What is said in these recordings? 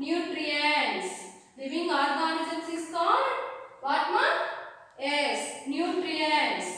nutrients. Living organisms is called what ma? Yes, nutrients.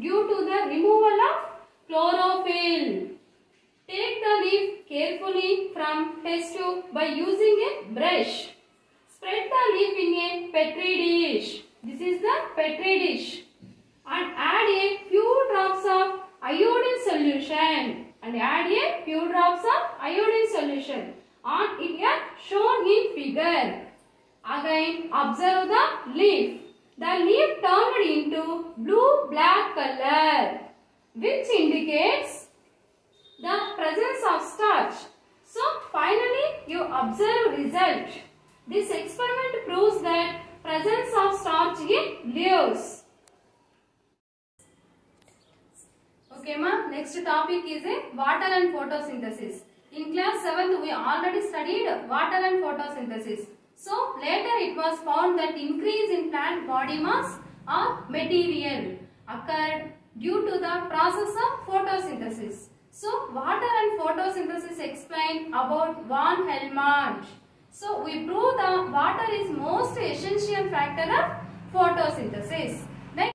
Due to the removal of chlorophyll. Take the leaf carefully from test tube by using a brush. Spread the leaf in a petri dish. This is the petri dish. And add a few drops of iodine solution. And add a few drops of iodine solution. And it are shown in figure. Again, observe the leaf. The leaf turned into blue-black color, which indicates the presence of starch. So, finally, you observe result. This experiment proves that presence of starch in leaves. Okay, ma. Next topic is water and photosynthesis. In class 7th, we already studied water and photosynthesis. So, later it was found that increase in plant body mass or material occurred due to the process of photosynthesis. So, water and photosynthesis explained about von Helmont. So, we prove the water is most essential factor of photosynthesis. Next,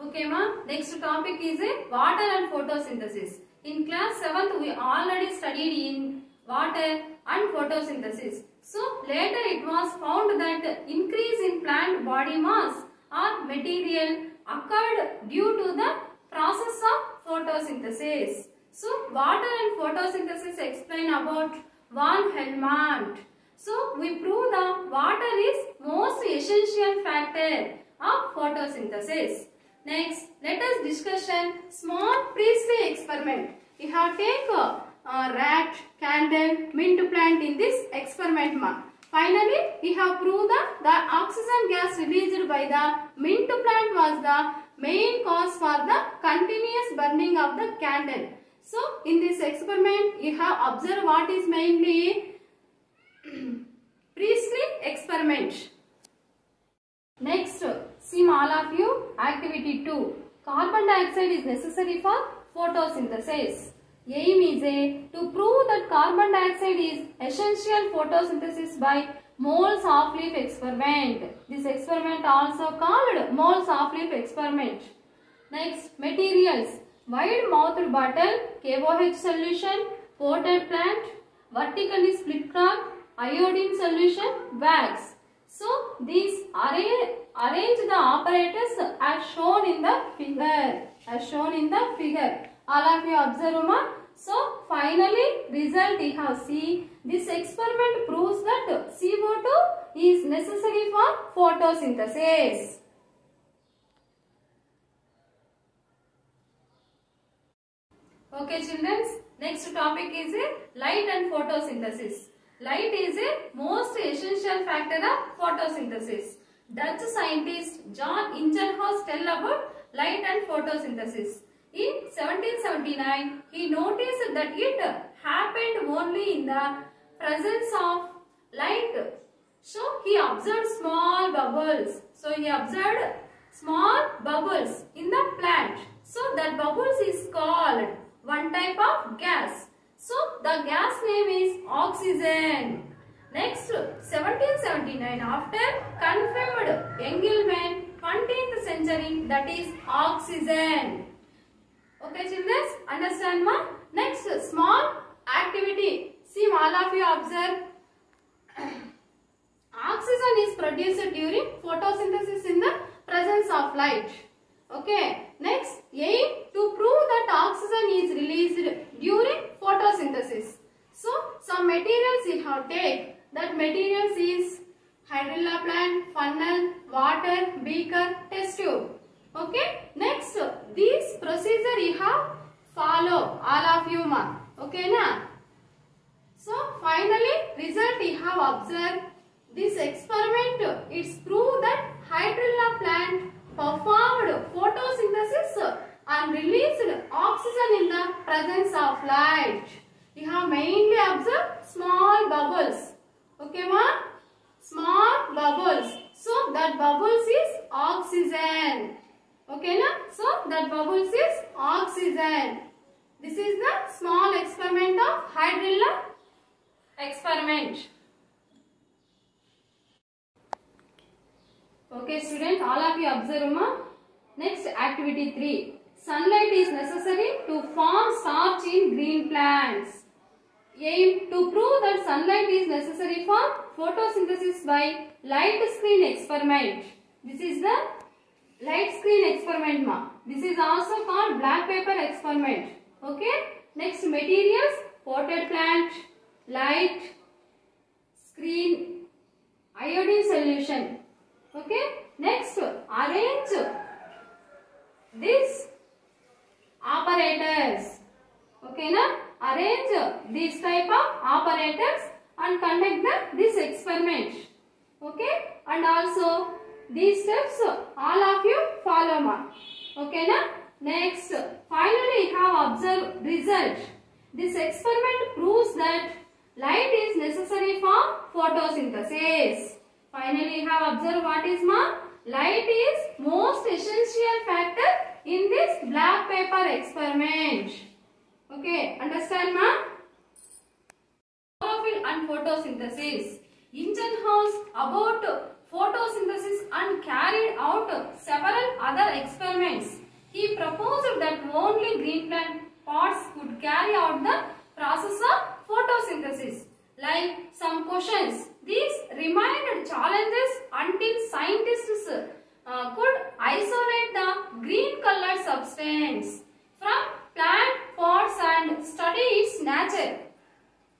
okay ma, next topic is water and photosynthesis. In class 7th, we already studied in water and photosynthesis. So, later it was found that increase in plant body mass or material occurred due to the process of photosynthesis. So, water and photosynthesis explain about von Helmont. So, we prove that water is most essential factor of photosynthesis. Next, let us discussion small Priestley experiment. We have take uh, a rat, candle, mint plant in this experiment. Ma. Finally, we have proved that the oxygen gas released by the mint plant was the main cause for the continuous burning of the candle. So, in this experiment, you have observed what is mainly Priestley experiment. Next, see all of you activity 2. Carbon dioxide is necessary for photosynthesis. Aim is a to prove that carbon dioxide is essential photosynthesis by Moll's half-leaf experiment. This experiment also called Moll's half-leaf experiment. Next, materials. Wide mouthed bottle, KOH solution, potted plant, vertically split crop, iodine solution, wax. So, these arrange, arrange the apparatus as shown in the figure. As shown in the figure. All of you. So, finally, result we have see. This experiment proves that CO2 is necessary for photosynthesis. Okay children, next topic is light and photosynthesis. Light is a most essential factor of photosynthesis. Dutch scientist John Ingenhousz tell about light and photosynthesis. In 1779, he noticed that it happened only in the presence of light. So, he observed small bubbles. So, he observed small bubbles in the plant. So, that bubbles is called one type of gas. So, the gas name is oxygen. Next, 1779 after confirmed Engelmann 20th century that is oxygen. Okay children, understand ma? Next, small activity. See all of you observe. Oxygen is produced during photosynthesis in the presence of light. Okay. Next, aim to prove that oxygen is released during photosynthesis. So, some materials we have take. That materials is hydrilla plant, funnel, water, beaker, test tube. Okay. Next, this procedure you have follow all of you ma. Okay na? So finally result we have observed this experiment it's proved that hydrilla plant performed photosynthesis and released oxygen in the presence of light. We have mainly observed small bubbles. Okay ma? Small bubbles. So that bubbles is oxygen. Okay na? So that bubbles is oxygen. This is the small experiment of hydrilla experiment. Okay student, all of you observe ma. Next activity 3. Sunlight is necessary to form starch in green plants. Aim to prove that sunlight is necessary for photosynthesis by light screen experiment. This is the light screen experiment ma. This is also called black paper experiment. Okay. Next materials, potted plant, light, screen, iodine solution. Okay. Next, arrange this operators. Okay na? Arrange this type of operators and conduct the, this experiment. Okay. And also these steps all of you follow ma. Okay na? Next, finally have observed result. This experiment proves that light is necessary for photosynthesis. Finally have observed what is ma? Light is most essential factor in this black paper experiment. Okay, understand ma? Chlorophyll and photosynthesis. Engine House about photosynthesis and carried out several other experiments. He proposed that only green plant parts could carry out the process of photosynthesis. Like some questions, these remained challenges until scientists uh, could isolate the green colored substance from plant parts and study its nature.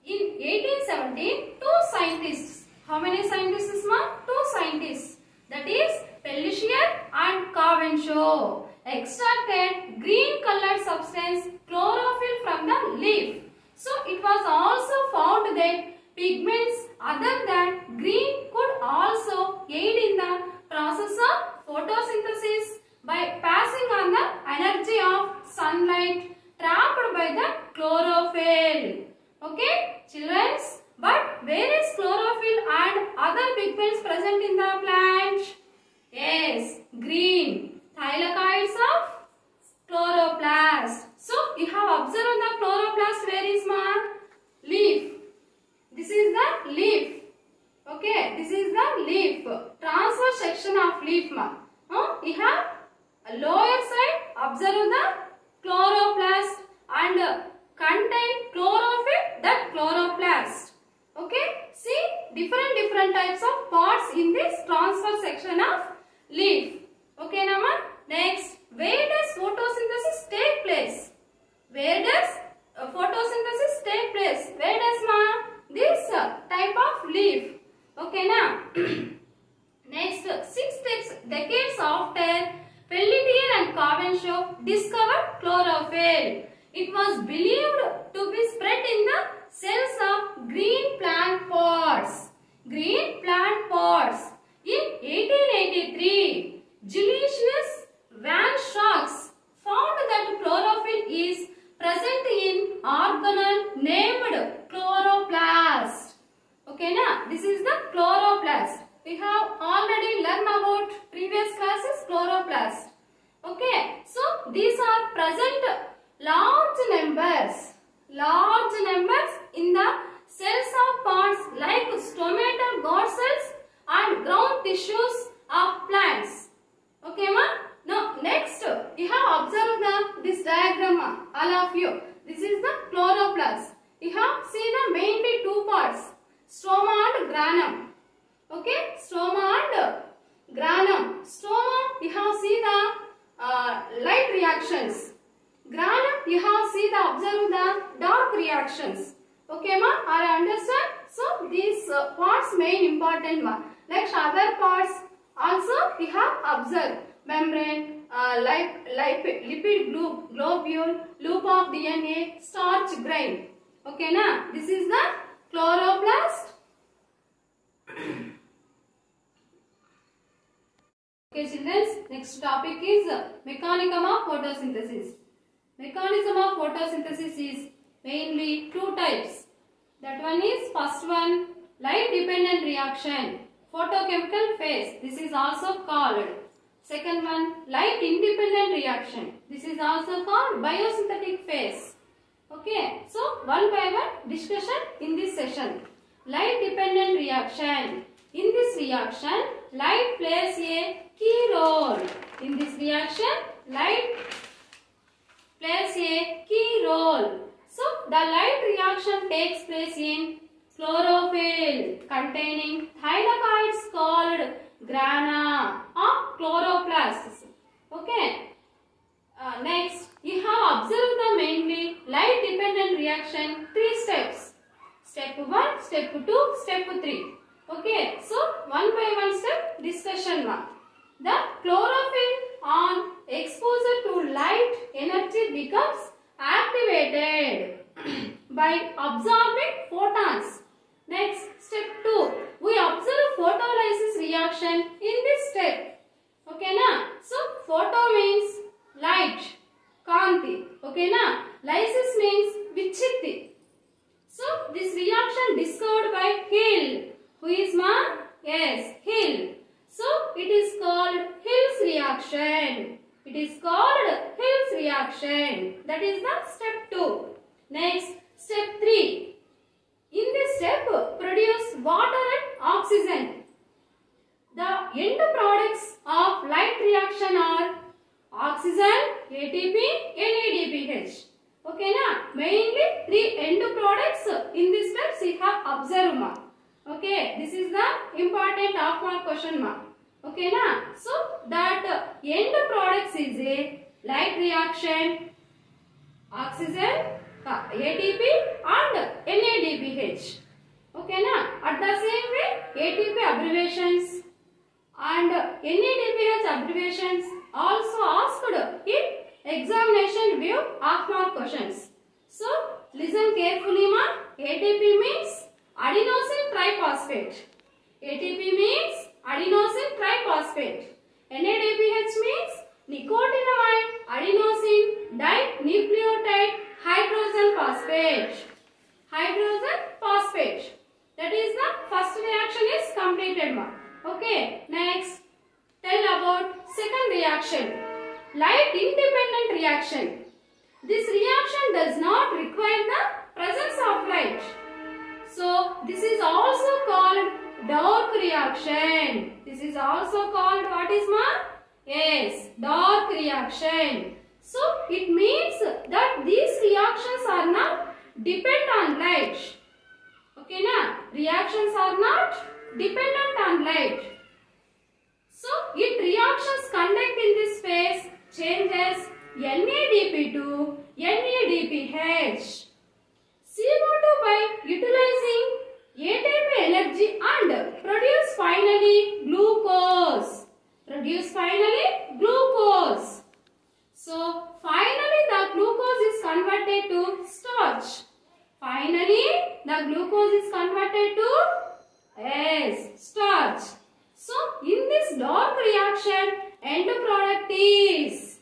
In 1817, two scientists, how many scientists ma? Two scientists, that is Pelletier and Cavenshaw, extracted green colored substance chlorophyll from the leaf. So it was also found that pigments other than green could also aid in the process of photosynthesis by passing on the energy of sunlight trapped by the chlorophyll. Okay, children. But where is chlorophyll and other pigments present in the plant? Yes, green. Thylakoids of chloroplast. So, you have observed the chloroplast where is ma? Leaf. This is the leaf. Okay, this is the leaf. Transverse section of leaf ma. Huh? You have a lower side, observe the chloroplast and uh, contain chlorophyll that chloroplast. Okay, see different different types of parts in this transverse section of leaf. Okay, Nama. Next, where does photosynthesis take place? Where does uh, photosynthesis take place? Where does ma? This uh, type of leaf. Okay, now. Next, six dec- decades after Pelletier and Cavenshaw discovered chlorophyll. It was believed to be spread in the cells of green plant pods. Green plant pods. In 1883, Julius von Sachs found that chlorophyll is present in organelle named chloroplast. Okay, na? This is the chloroplast. We have already learned about previous classes chloroplast. Okay, so these are present large numbers, large numbers in the cells of parts like stomatal guard cells and ground tissues of plants. Okay, ma? Now, next, you have observed the, this diagram, all of you. This is the chloroplast. You have seen the mainly two parts, stroma and granum. Okay, stroma and granum. Stroma, you have seen the uh, light reactions. Granum, you have seen the observe the dark reactions. Okay, ma? Are you understand? So, these uh, parts main important, ma. Like other parts, also we have observed membrane, uh, lip, lipid glo- globule, loop of DNA, starch grain. Okay, na? This is the chloroplast. Okay, children. Next topic is mechanism of photosynthesis. Mechanism of photosynthesis is mainly two types. That one is first one light dependent reaction, photochemical phase. This is also called. Second one light independent reaction. This is also called biosynthetic phase. Okay, so one by one discussion in this session. Light dependent reaction. In this reaction, light plays a key role. In this reaction, light plays a key role. So, the light reaction takes place in chlorophyll containing thylakoids called grana or chloroplasts. Okay. Uh, next, you have observed the mainly light dependent reaction three steps. Step 1, step 2, step 3. Okay, so one by one step discussion one. The chlorophyll on exposure to light energy becomes activated by absorbing photons. Next, step 2. We observe photolysis reaction in this step. Okay na? So, photo means light, kanti. Okay na? Lysis means vichitti. So, this reaction discovered by Hill. Who is ma? Yes, Hill. So, it is called Hill's reaction. It is called Hill's reaction. That is the step 2. Next, step 3. In this step, produce water and oxygen. The end products of light reaction are oxygen, ATP, NADPH. Okay na? Mainly three end products in this step we have observed. Okay, this is the important half mark question mark. Okay na? So that end products is a light reaction, oxygen, uh, ATP and NADPH. Okay na? At the same way, ATP abbreviations and NADPH abbreviations also asked in examination view half mark questions. So listen carefully ma. ATP means adenosine triphosphate. ATP means adenosine triphosphate. NADPH means nicotinamide adenosine dinucleotide hydrogen phosphate. Hydrogen phosphate. That is the first reaction is completed ma. Okay. Next, tell about second reaction. Light independent reaction. This reaction does not require the presence of light. So, this is also called dark reaction. This is also called what is ma? Yes, dark reaction. So, it means that these reactions are not dependent on light. Okay na? Reactions are not dependent on light. So, it reactions conduct in this phase changes NADP to NADPH. CO2 by utilizing ATP energy and produce finally glucose. Produce finally glucose. So, finally the glucose is converted to starch. Finally, the glucose is converted to yes, starch. So, in this dark reaction, end product is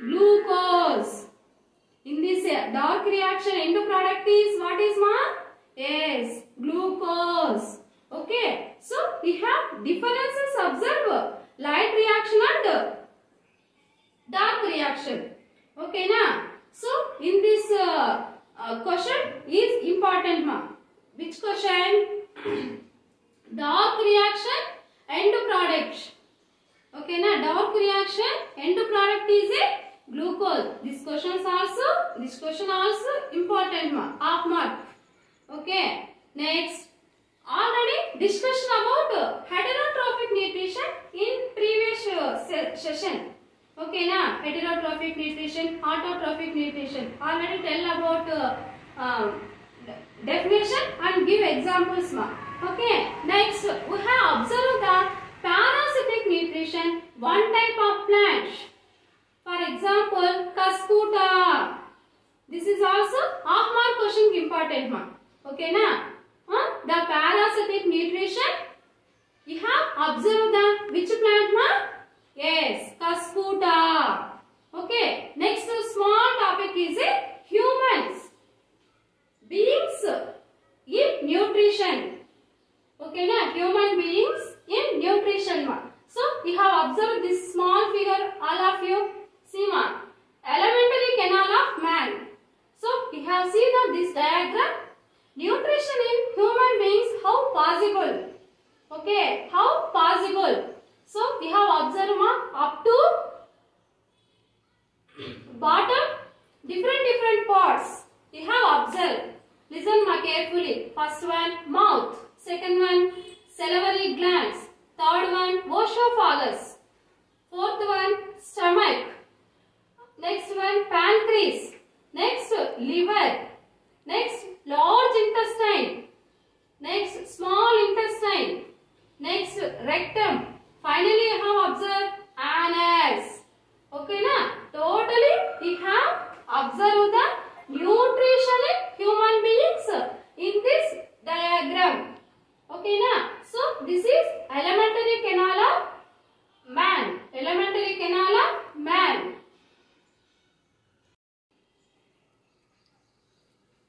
glucose. In this uh, dark reaction, end product is what is ma?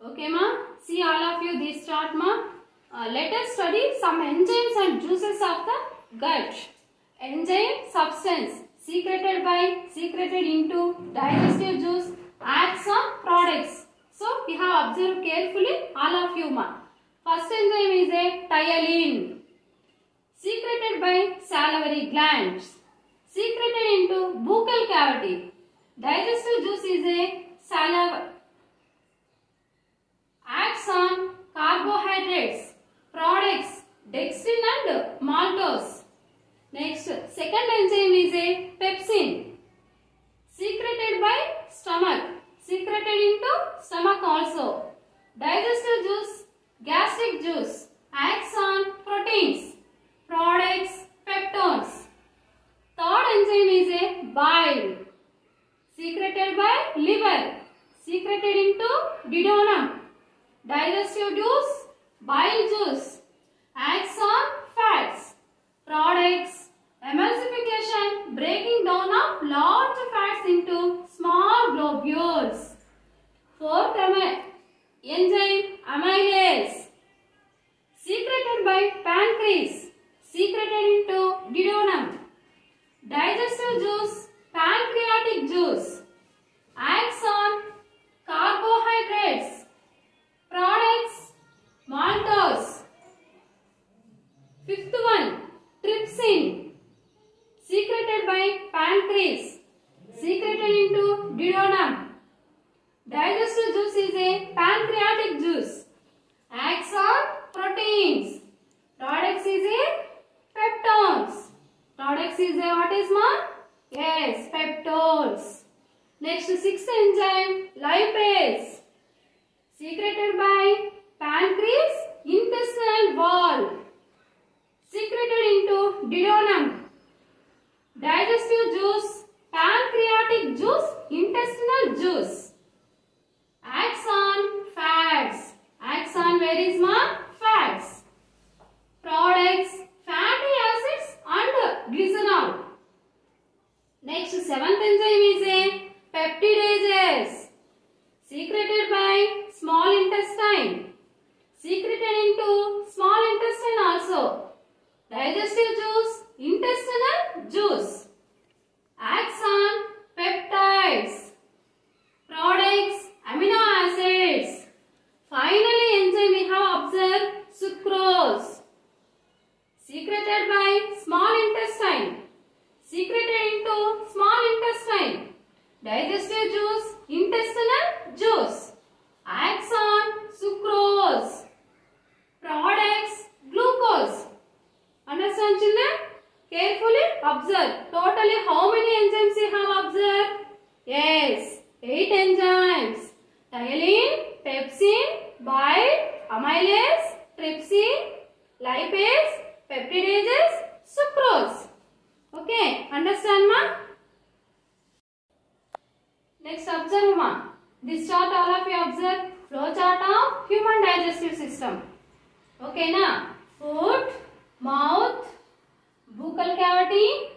Okay ma? See all of you this chart ma? Uh, let us study some enzymes and juices of the gut. Enzyme substance secreted by secreted into digestive juice acts on products. So we have observed carefully all of you ma. First enzyme is a ptyalin secreted by salivary glands secreted into buccal cavity. Digestive juice is a saliva acts on carbohydrates, products, dextrin and maltose. Next, second enzyme is a pepsin, secreted by stomach, secreted into stomach also. Digestive juice, gastric juice, acts on proteins, products, peptones. Third enzyme is a bile, secreted by liver, secreted into duodenum. Digestive juice, bile juice, acts on fats, products, emulsification, breaking down of large fats into small globules. Fourth enzyme, amylase, secreted by pancreas, secreted into duodenum. Digestive juice, pancreatic juice, acts on carbohydrates, products, maltose. Fifth one, trypsin, secreted by pancreas, secreted into duodenum. Digestive juice is a pancreatic juice. Acts on proteins. Products is a peptones. Products is a what is ma? Yes, peptones. Next sixth enzyme, lipase secreted by pancreas intestinal wall secreted into duodenum digestive juice pancreatic juice intestinal juice acts on fats acts on where is ma fats products fatty acids and glycerol next seventh enzyme is a peptidases secreted by small intestine. Secreted into small intestine also. Digestive juice intestinal juice. Acts on peptides. Products amino acids. Finally enzyme we have observed sucrose. Secreted by small intestine. Secreted into small intestine. Digestive juice intestinal juice acts on sucrose products glucose understand children carefully observe totally how many enzymes you have observed yes eight enzymes ptyalin pepsin bile amylase trypsin lipase peptidases sucrose okay understand ma Next observe one. This chart all of you observe. Flow chart of human digestive system. Okay na? Foot, mouth, buccal cavity,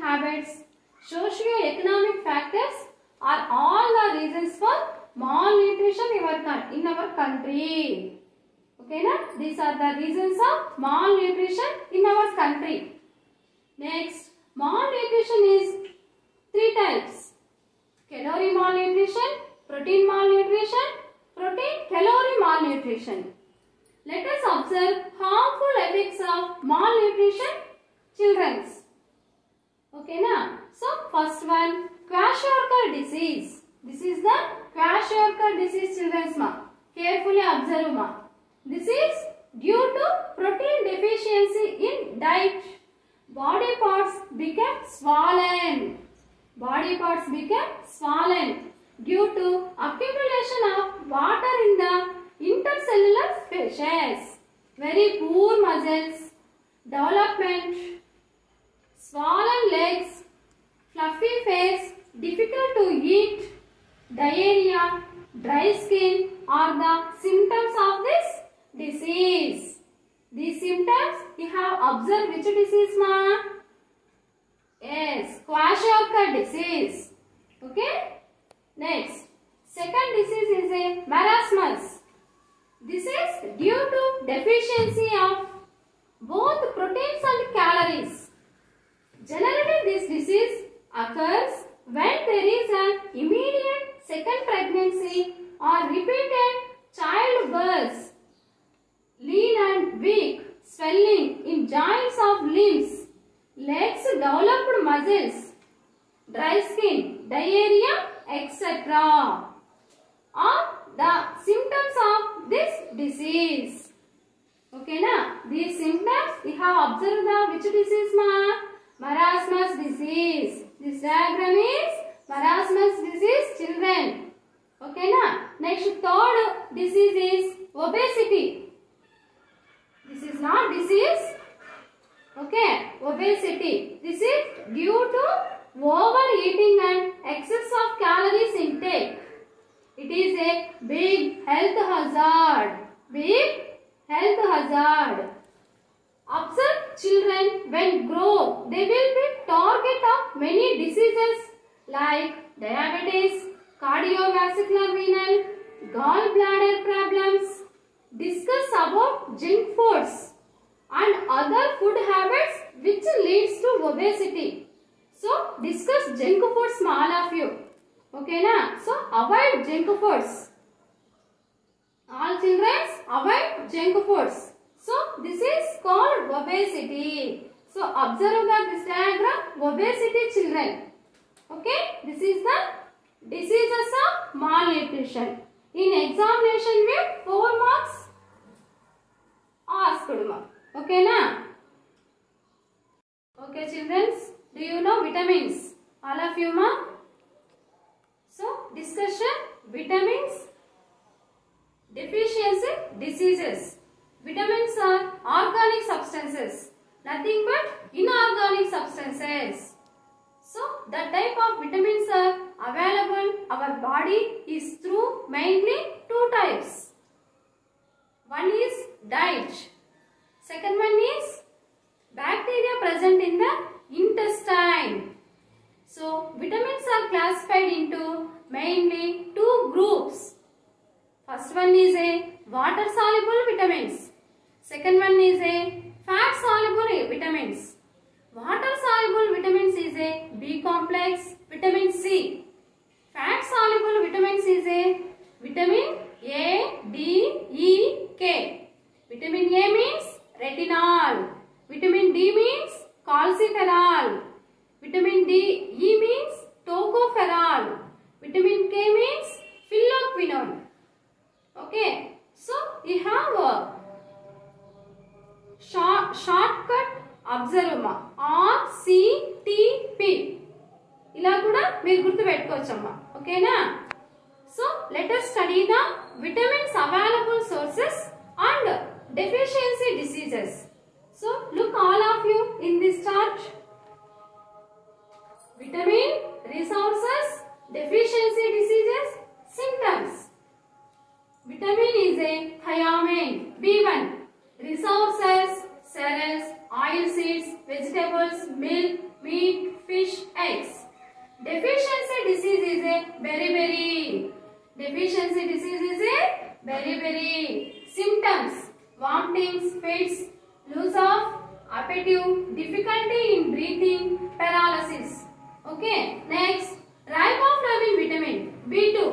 habits, socio-economic factors are all the reasons for malnutrition in our, in our country. Okay, na? These are the reasons of malnutrition in our country. Next, malnutrition is three types. Calorie malnutrition, protein malnutrition, protein calorie malnutrition. Let us observe harmful effects of malnutrition children's. Okay na? So first one Kwashiorkor disease. This is the Kwashiorkor disease children's ma. Carefully observe ma. This is due to protein deficiency in diet. Body parts become swollen. Body parts become swollen due to accumulation of water in the intercellular spaces. Very poor muscles, development, swollen legs, fluffy face, difficult to eat, diarrhea, dry skin are the symptoms of this disease. These symptoms you have observed which disease ma? Yes, Kwashiorkor disease. Okay? Next, second disease is a marasmus. This is due to deficiency of both proteins and calories. Generally, this disease occurs when there is an immediate second pregnancy or repeated childbirth. Lean and weak, swelling in joints of limbs, legs, developed muscles, dry skin, diarrhea, etc. are the symptoms of this disease. Okay na? These symptoms we have observed the which disease ma? Marasmus disease. This diagram is marasmus disease children. Okay na? Next third disease is obesity. This is not disease. Okay, obesity. This is due to overeating and excess of calories intake. It is a big health hazard. Big health hazard. Children when grow, they will be target of many diseases like diabetes, cardiovascular renal, gallbladder problems. Discuss about junk foods and other food habits which leads to obesity. So discuss junk foods all of you. Okay na? So avoid junk foods. All children avoid junk foods. So this is called obesity. So observe the this diagram obesity children. Okay, this is the diseases of malnutrition. In examination with 4 marks asked. Okay na? Okay children, do you know vitamins? All of you ma? So discussion vitamins deficiency diseases. Vitamins are organic substances, nothing but inorganic substances. So, the type of vitamins are available our body is through mainly two types. One is diet. Second one is bacteria present in the intestine. So, vitamins are classified into mainly two groups. First one is a water soluble vitamins. Second one is a fat soluble vitamins. Water soluble vitamins is a B complex, vitamin C. Fat soluble vitamins is a vitamin A, D, E, K. Vitamin A means retinol. Vitamin D means calciferol. Vitamin D, E means tocopherol. Vitamin K means phylloquinone. Okay, so you have a short, shortcut observe మా ఆర్సిటిపి ఇలా కూడా మీరు గుర్తు పెట్టుకోవచ్చమ్మా ఓకేనా so let us study the vitamins available sources and deficiency diseases so look all of you in this chart vitamin resources deficiency diseases symptoms vitamin is a thiamine b1 resources cereals oil seeds vegetables milk meat fish eggs deficiency disease is a beriberi deficiency disease is a beriberi symptoms vomitings fits loss of appetite difficulty in breathing paralysis okay next riboflavin vitamin b2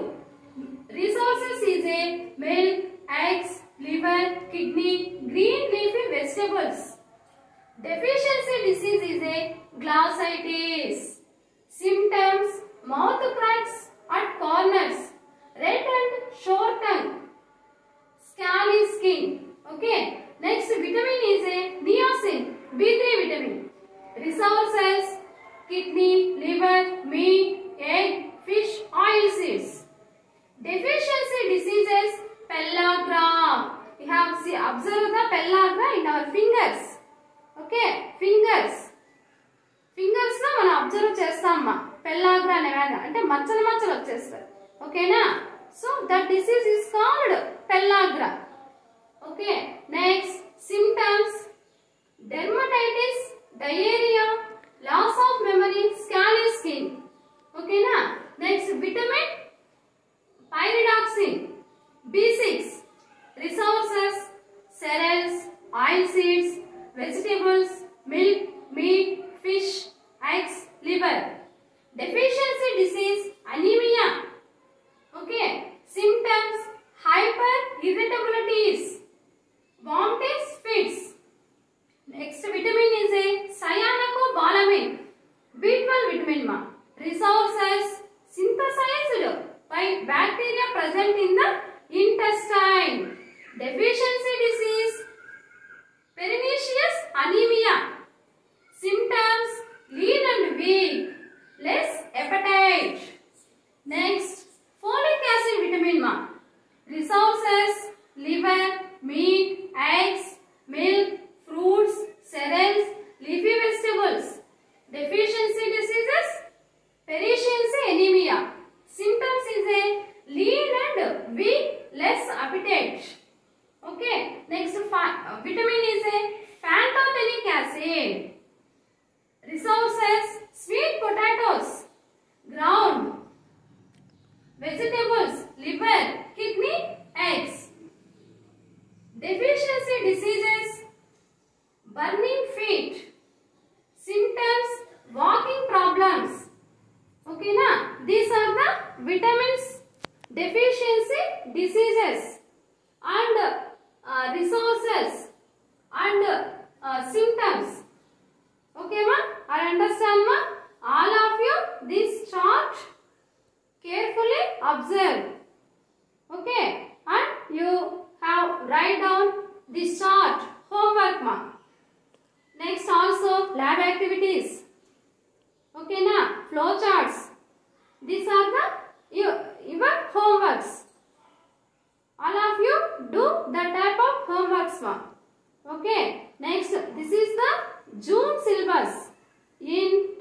resources is a milk eggs liver kidney green leafy vegetables deficiency disease is a glossitis symptoms mouth cracks at corners red and short tongue scaly skin. Okay. Next vitamin is a niacin, B3 vitamin. Resources, kidney, liver, meat, egg, fish, oil seeds. Deficiency diseases, pellagra. We have see, observed the pellagra in our fingers. Okay, fingers. ఫింగర్స్లో మనం observe చేస్తామమ్మా pellagra అనే వ్యాధి. అంటే మచ్చలు మచ్చలు వచ్చేస్తాయి. ఓకేనా so that disease is called pellagra okay next symptoms dermatitis diarrhoea loss of memory scaly skin ఓకేనా next vitamin pyridoxine. B6 resources cereals oil seeds vegetables milk meat fish eggs liver deficiency disease anemia okay symptoms hyper irritabilities vomitings fits next vitamin is a cyanocobalamin B12 vitamin ma resources synthesized by bacteria present in the intestine deficiency disease pernicious anemia. Symptoms lean and weak less appetite. Next folic acid vitamin ma resources liver meat eggs milk fruits cereals leafy vegetables. Deficiency diseases Periciency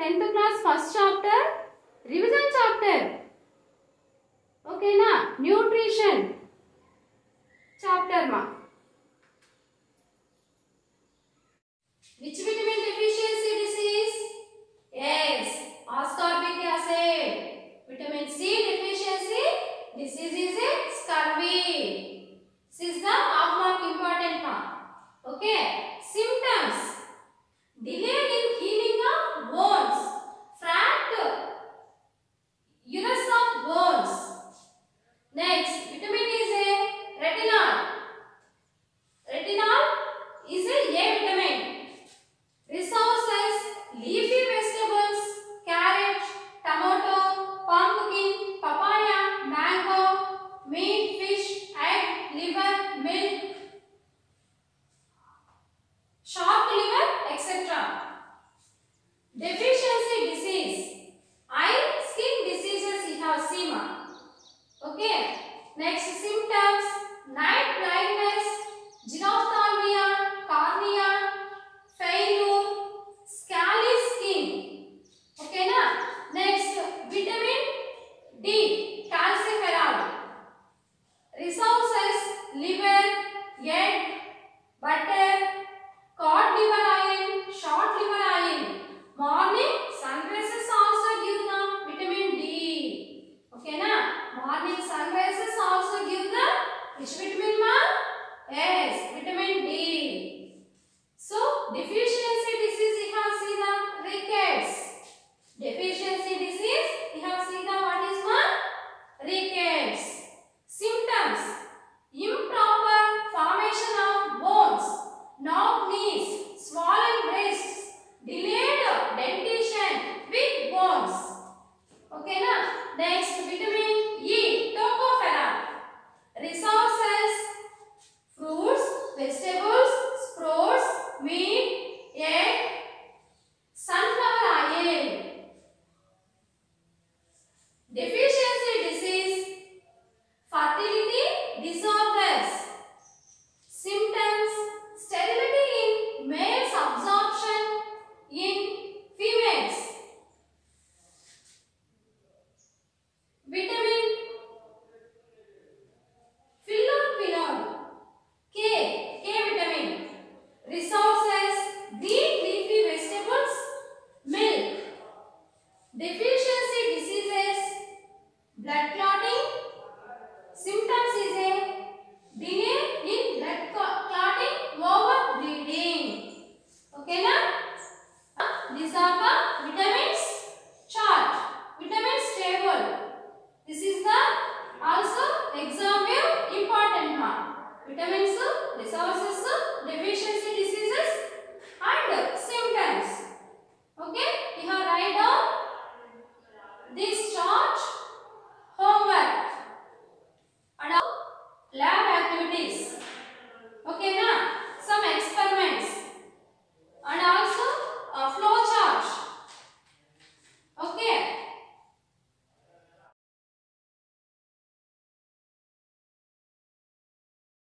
10th class first chapter,